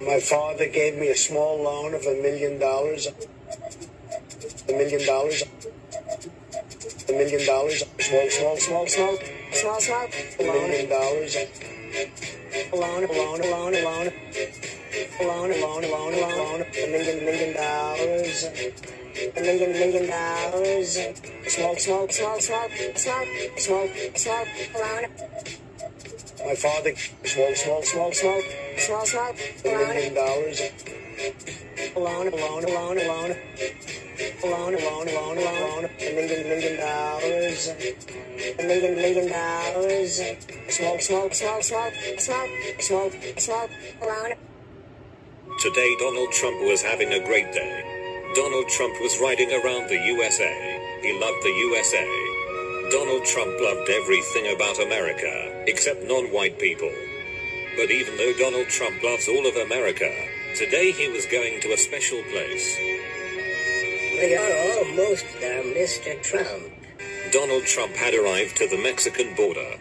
My father gave me a small loan of a million dollars. A million dollars. A million dollars. Small, small, small, small. Small, small. A million dollars. Alone, alone, alone, alone. Alone, alone, alone, alone. A million, million dollars. A million, million dollars. Smoke, smoke, smoke, smoke, smoke, smoke, smoke, alone. My father smoke, smoke, smoke, smoke. Smoke, smoke, A million dollars. Alone, alone, alone, alone. Alone, alone, alone, alone. A million, million dollars. A million, million dollars. Smoke, smoke, smoke, smoke, smoke, smoke, smoke, alone. Today, Donald Trump was having a great day. Donald Trump was riding around the USA. He loved the USA. Donald Trump loved everything about America, except non white people. But even though Donald Trump loves all of America, today he was going to a special place. We are almost there, Mr. Trump. Donald Trump had arrived to the Mexican border.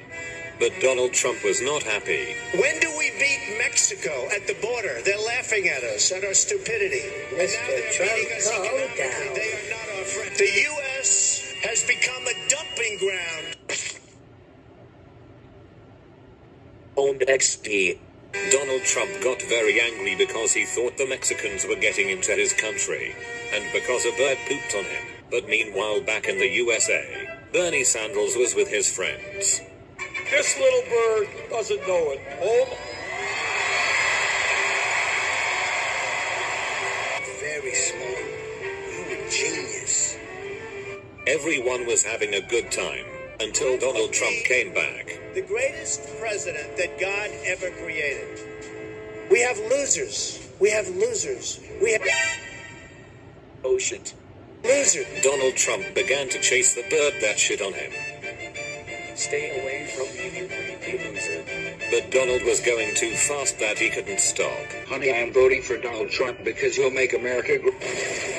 But Donald Trump was not happy. When do we beat Mexico at the border? They're laughing at us, at our stupidity. And now Mr. they're Trump, beating us calm economically. down. They are not our friends. The U.S. ground. On XD. Donald Trump got very angry because he thought the Mexicans were getting into his country, and because a bird pooped on him. But meanwhile, back in the USA, Bernie Sanders was with his friends. This little bird doesn't know it. Oh, Everyone was having a good time until Donald Trump came back. The greatest president that God ever created. We have losers. We have losers. We have Oh shit. losers. Donald Trump began to chase the bird that shit on him. stay away from me, you creepy loser. But Donald was going too fast that he couldn't stop. Honey, I am voting for Donald Trump because he'll make America great.